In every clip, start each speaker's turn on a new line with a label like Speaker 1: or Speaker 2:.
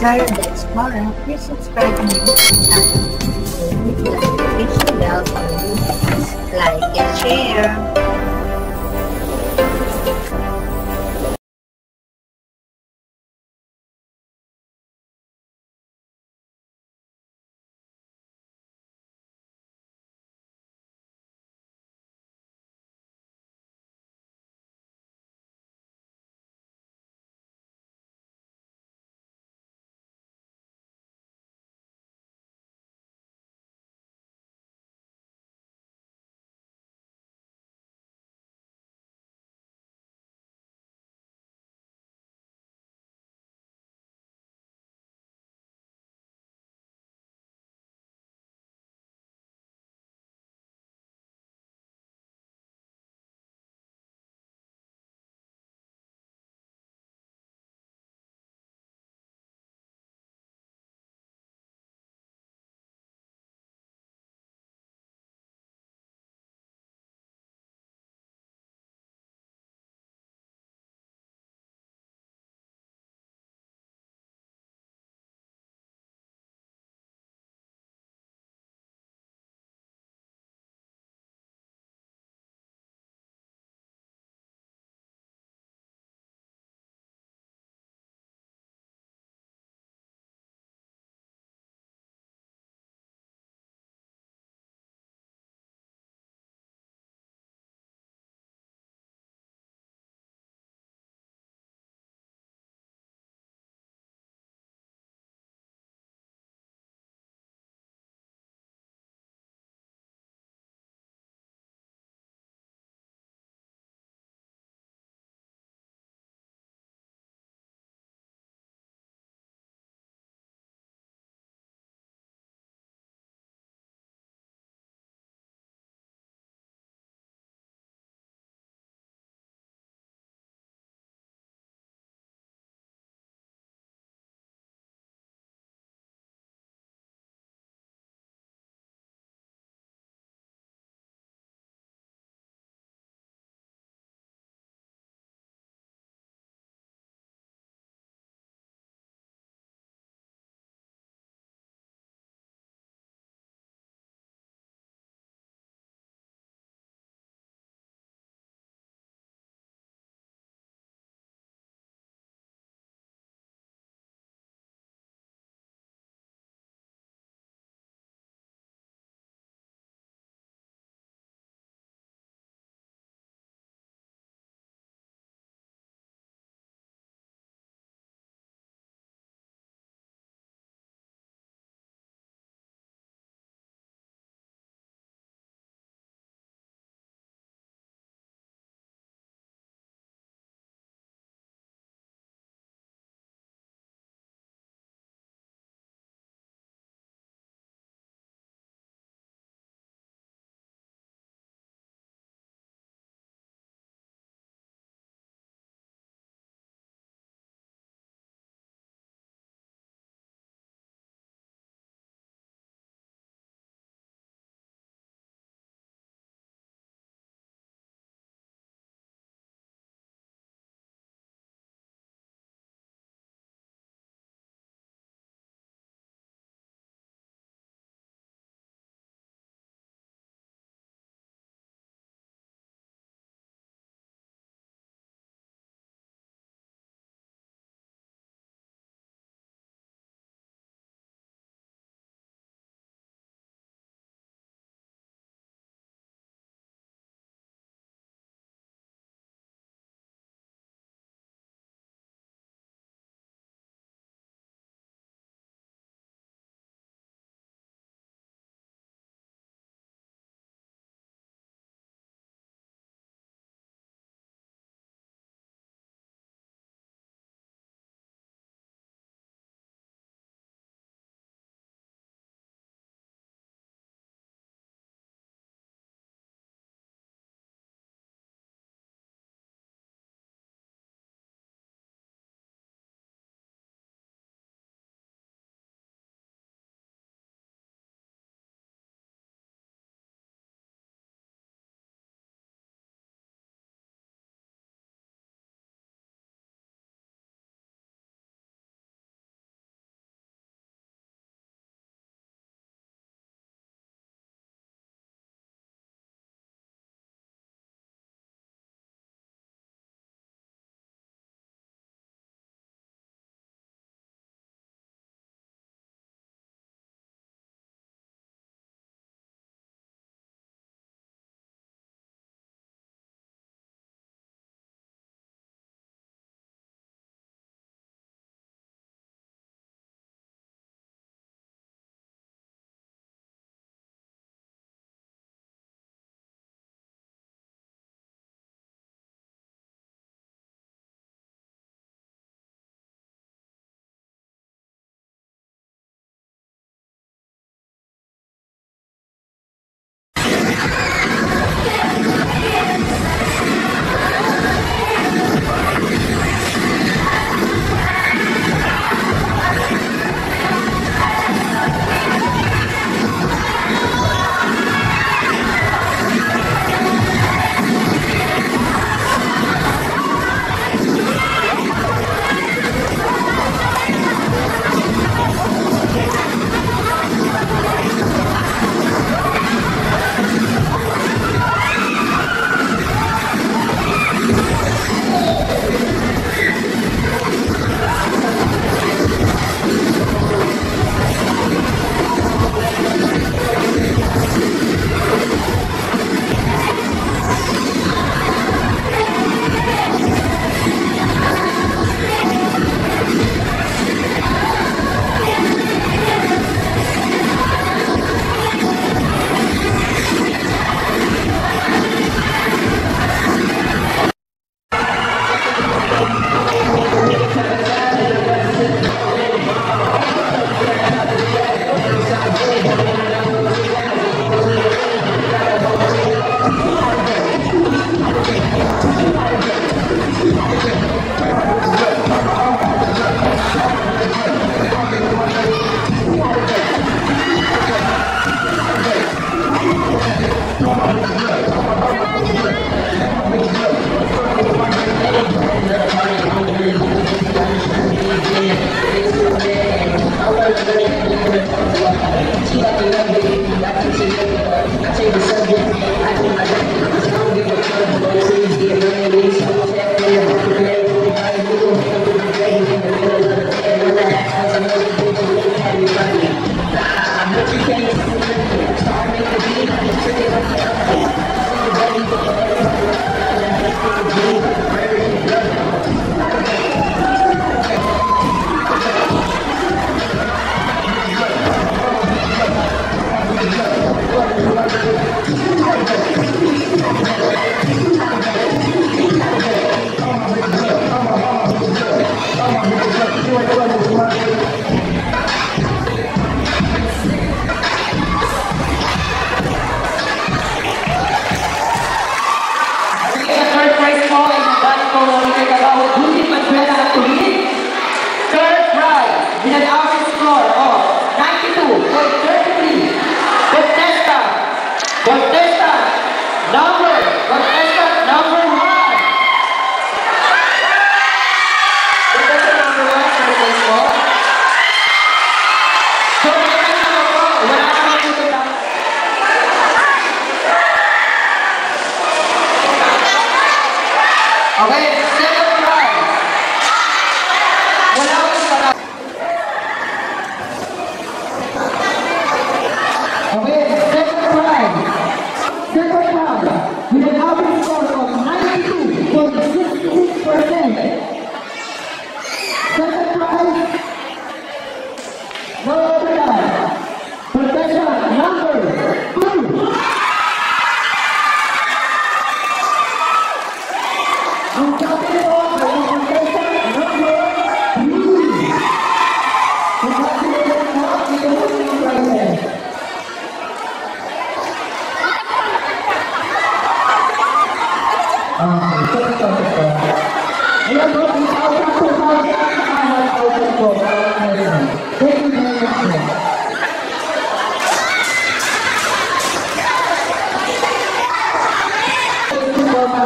Speaker 1: Dara the Explorer, please subscribe and hit the notification bell for new videos. Like and share!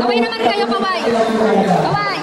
Speaker 2: Kaway naman kayo, kaway. Kaway.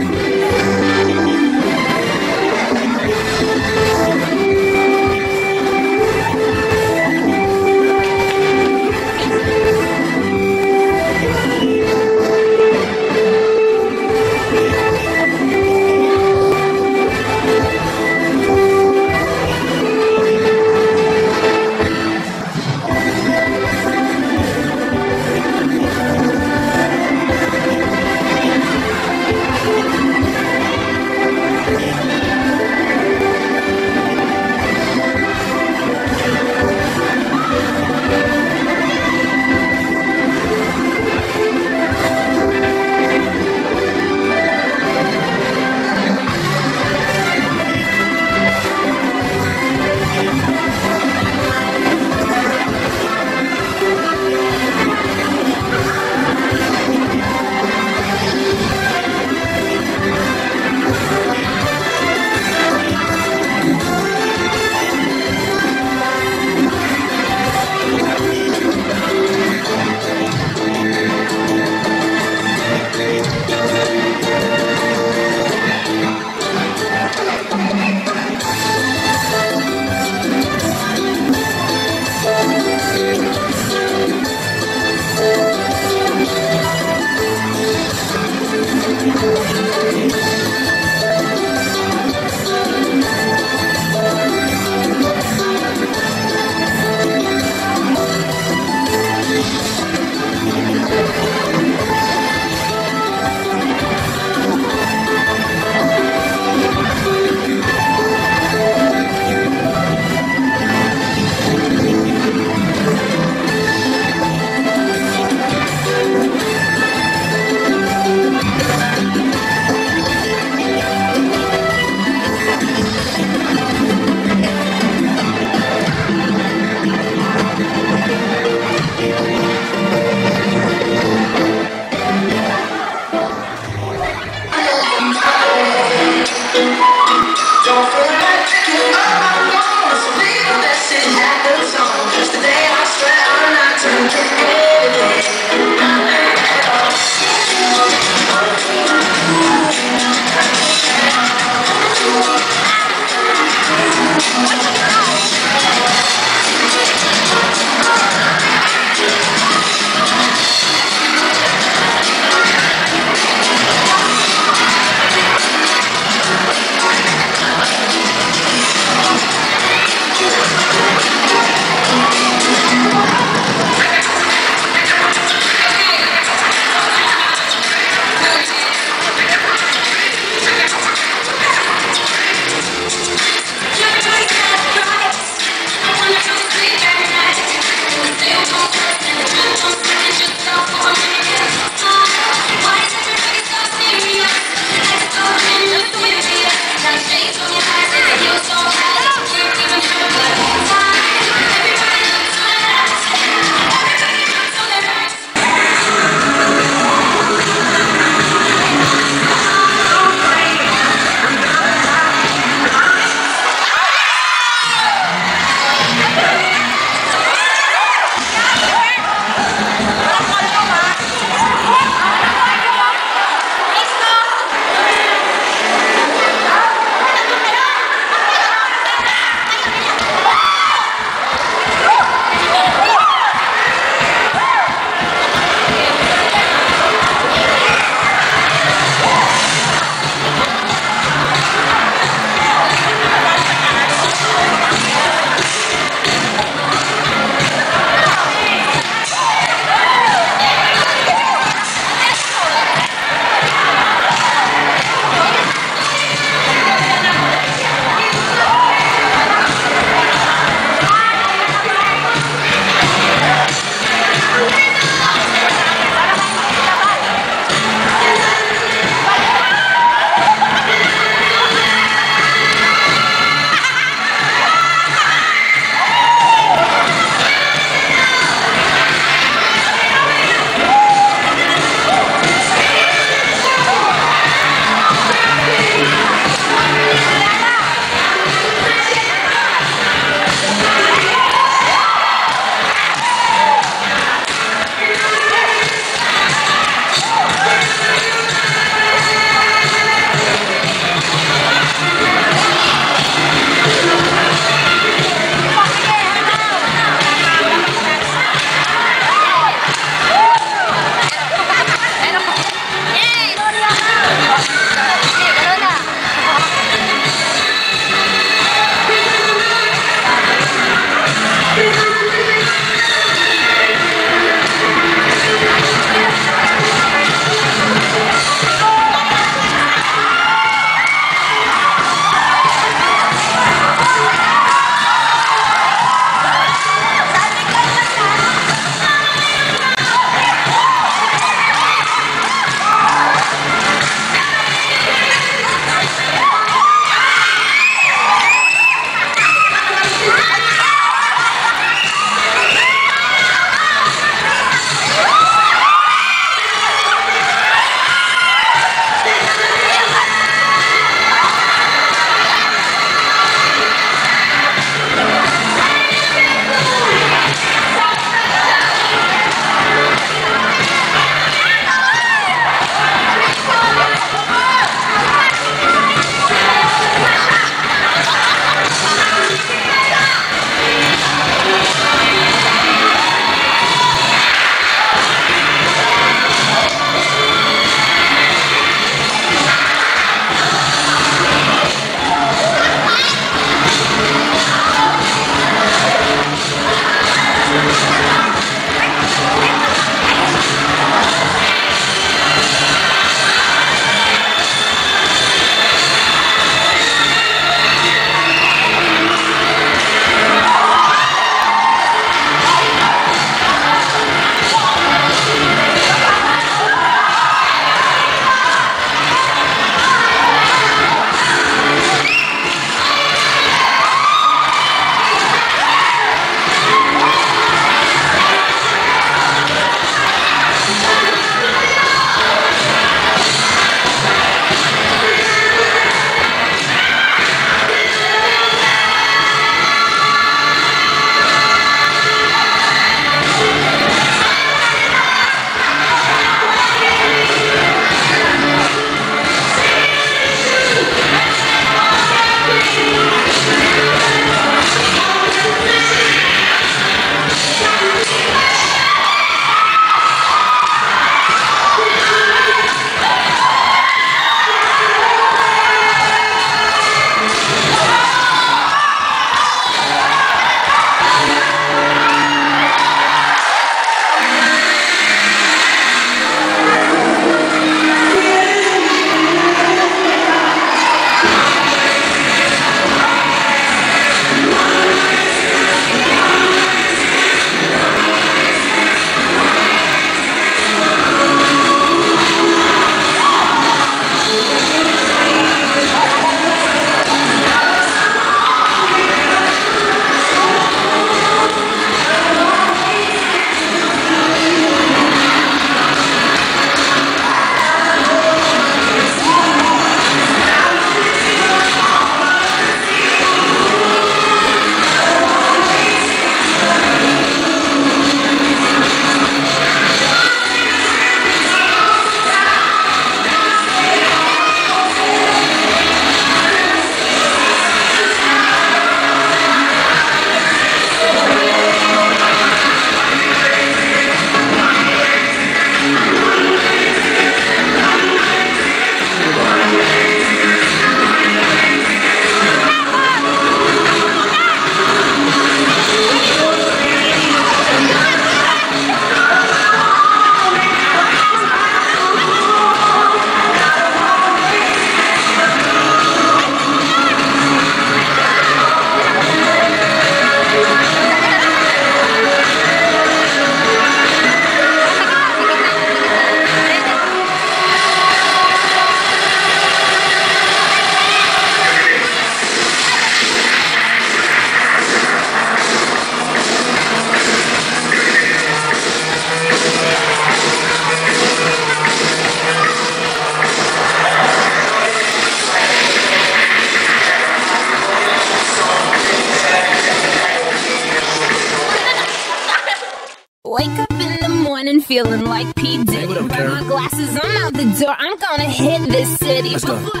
Speaker 2: feeling like P. Diddy.
Speaker 3: Hey,
Speaker 2: Grab my glasses, I'm out the door. I'm gonna hit this city.
Speaker 3: Let's go.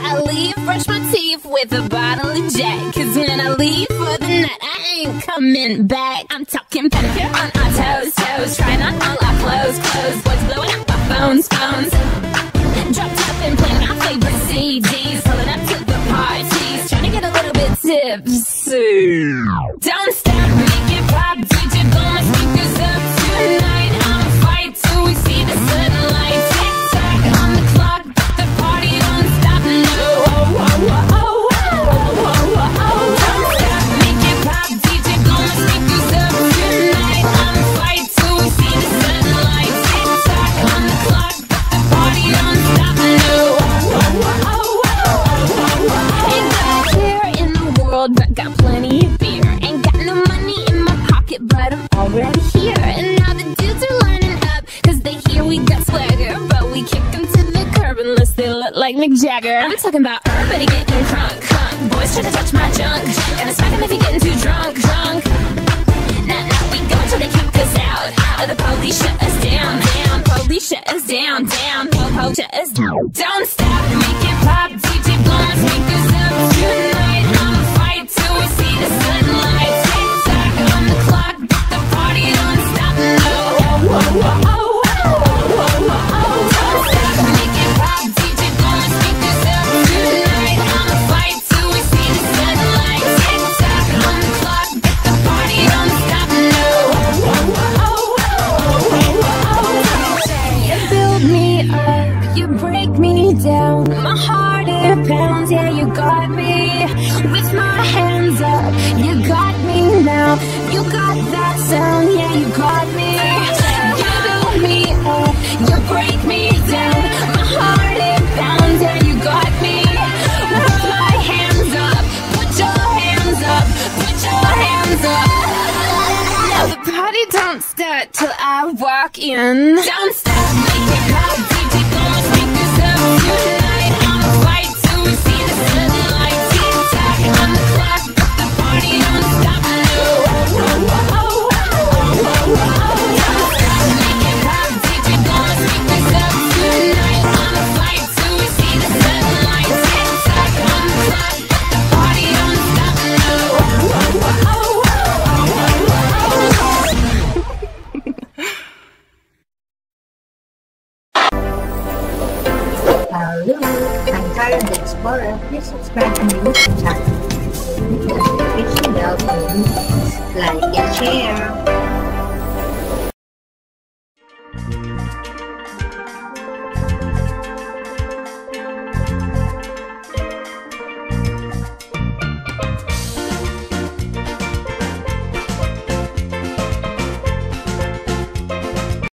Speaker 2: talking about